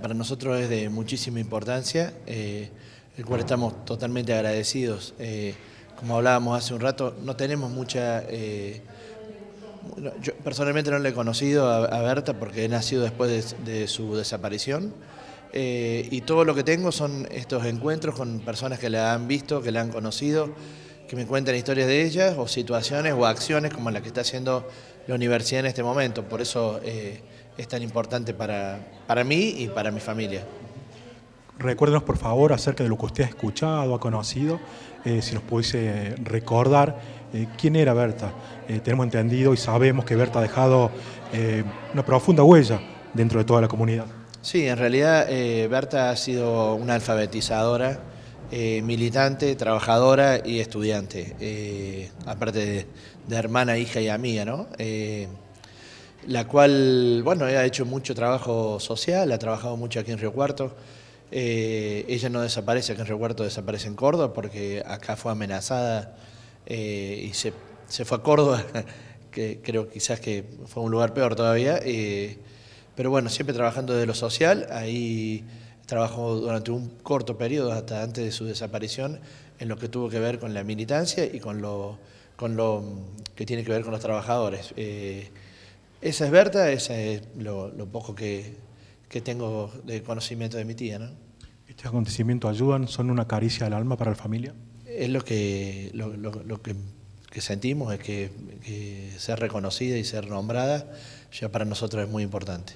Para nosotros es de muchísima importancia, eh, el cual estamos totalmente agradecidos. Eh, como hablábamos hace un rato, no tenemos mucha... Eh, yo personalmente no le he conocido a, Berta porque he nacido después de, su desaparición. y todo lo que tengo son estos encuentros con personas que la han visto, que la han conocido, que me cuentan historias de ellas o situaciones o acciones como la que está haciendo la universidad en este momento. Por eso es tan importante para, para mí y para mi familia. Recuérdenos por favor acerca de lo que usted ha escuchado, ha conocido, eh, si nos pudiese recordar eh, quién era Berta. Eh, tenemos entendido y sabemos que Berta ha dejado una profunda huella dentro de toda la comunidad. Sí, en realidad Berta ha sido una alfabetizadora, militante, trabajadora y estudiante, aparte de, de, hermana, hija y amiga, ¿no? La cual, bueno, ha hecho mucho trabajo social, ha trabajado mucho aquí en Río Cuarto. Eh, ella no desaparece aquí en Río Cuarto, desaparece en Córdoba porque acá fue amenazada eh, y se, fue a Córdoba, que creo quizás que fue un lugar peor todavía. Eh, pero bueno, siempre trabajando de lo social, ahí trabajó durante un corto periodo, hasta antes de su desaparición, en lo que tuvo que ver con la militancia y con lo, con lo que tiene que ver con los trabajadores. Esa es Berta, ese es lo, poco que, tengo de conocimiento de mi tía. ¿no? ¿Estos acontecimientos ayudan, son una caricia al alma para la familia? Es lo que, lo, que, sentimos, es que ser reconocida y ser nombrada ya para nosotros es muy importante.